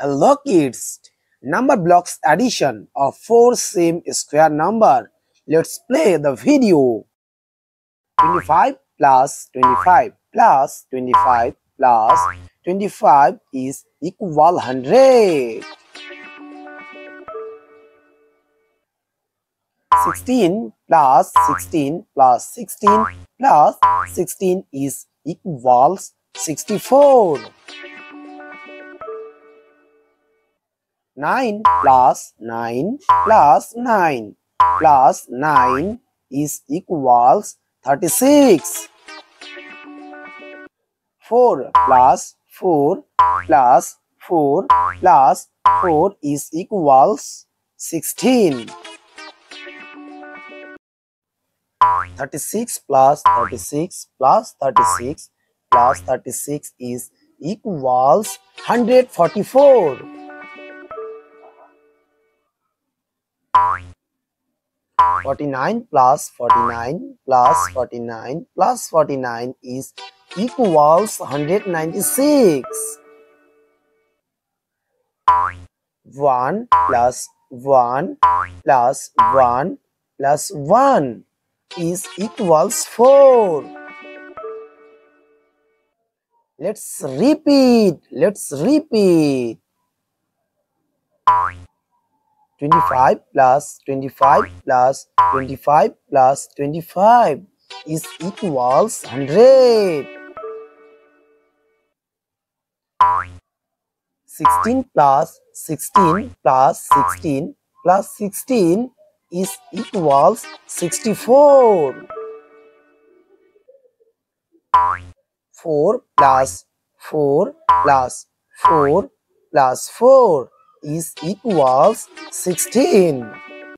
Hello kids! Number blocks addition of four same square number. Let's play the video. 25 plus 25 plus 25 plus 25 is equal 100. 16 plus 16 plus 16 plus 16 is equals 64. 9 plus 9 plus 9 plus 9 is equals 36. 4 plus 4 plus 4 plus 4 is equals 16. 36 plus 36 plus 36 plus 36 is equals 144. 49 plus 49 plus 49 plus 49 is equals 196. 1 plus 1 plus 1 plus 1 is equals 4. Let's repeat. Let's repeat. 25 plus 25 plus 25 plus 25 is equals 100. 16 plus 16 plus 16 plus 16 is equals 64. 4 plus 4 plus 4 plus 4 is equals 16.